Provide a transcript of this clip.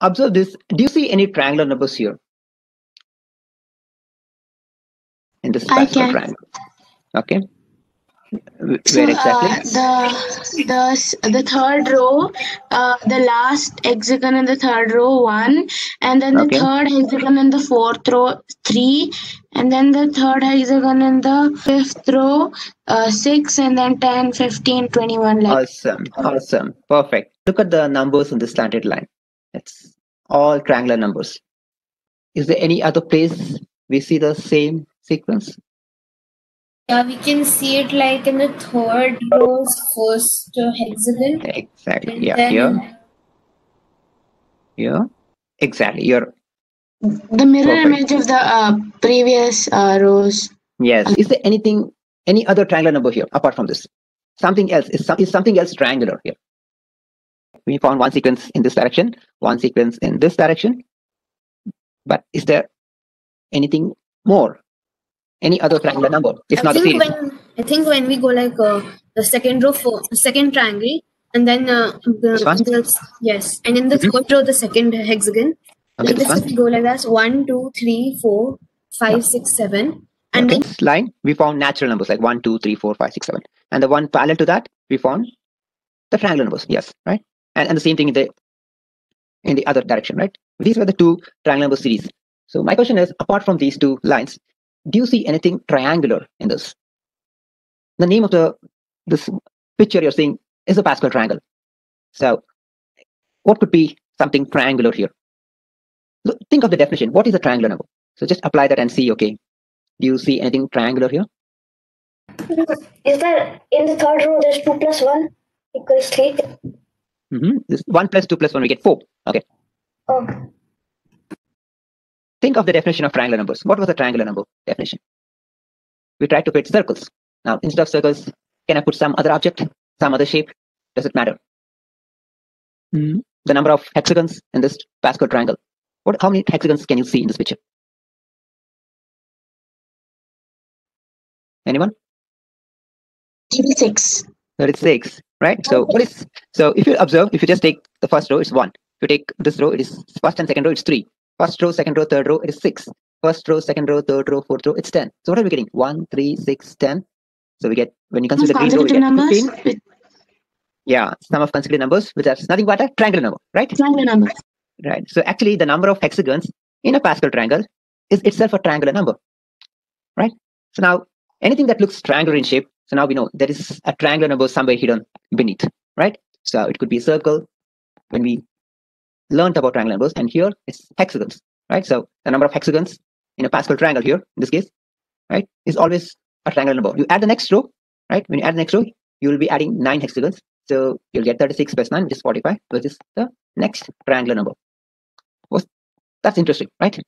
observe this. Do you see any triangular numbers here? In this can. triangle. Okay. Wh- So exactly? uh, the the the third row, uh, the last hexagon in the third row one, and then the Okay. third hexagon in the fourth row three, and then the third hexagon in the fifth row uh, six, and then 10, 15, 21 like Awesome. Awesome. Perfect. Look at the numbers in the slanted line. It's all triangular numbers. Is there any other place we see the same sequence? Yeah, we can see it like in the third row's first hexagon. Exactly. Yeah. then Here. Here. Exactly. You're the mirror Perfect. image of the uh, previous uh, rows. yes. Is there anything any other triangular number here apart from this? Something else. Is, some, is something else triangular here? We found one sequence in this direction, one sequence in this direction. But is there anything more? Any other triangular number? It's I not a series. when I think when we go like uh, the second row for second triangle and then uh, the, the yes and in the Mhm. third row the second hexagon Okay, like this this one. we go like that one two three four five six seven and okay. then This line, we found natural numbers like 1, 2, 3, 4, 5, 6, 7. And the one parallel to that, we found the triangular numbers. Yes, right? And, and the same thing in the in the other direction, right? These were the two triangular number series. So my question is, apart from these two lines, do you see anything triangular in this? The name of the this picture you're seeing is a Pascal triangle. So what could be something triangular here? Look, think of the definition. What is a triangular number? So just apply that and see, okay, do you see anything triangular here? Is that in the third row there's 2 plus 1 equals 3? Hmm This one plus two plus one, we get four. Okay. Oh, Think of the definition of triangular numbers. What was the triangular number definition? We tried to fit circles. Now, instead of circles, can I put some other object, some other shape? Does it matter? Hmm. The number of hexagons in this Pascal triangle. What? How many hexagons can you see in this picture? Anyone? 86. 36, right? So what is so if you observe, if you just take the first row, it's one. If you take this row, it is first and second row, it's three. First row, second row, third row, it is six. First row, second row, third row, fourth row, it's ten. So what are we getting? One, three, six, ten. So we get when you consider the green row, we Consecutive get numbers 15. Yeah, sum of consecutive numbers, which is nothing but a triangular number, right? triangular number. Right. So actually, the number of hexagons in a Pascal triangle is itself a triangular number, right? So now anything that looks triangular in shape, so now we know there is a triangular number somewhere hidden beneath, right? So it could be a circle when we learned about triangular numbers, and here it's hexagons, right? So the number of hexagons in a Pascal triangle here, in this case, right, is always a triangular number. You add the next row, right? When you add the next row, you will be adding nine hexagons. So you'll get 36 plus 9, which is 45, which is the next triangular number. That's interesting, right?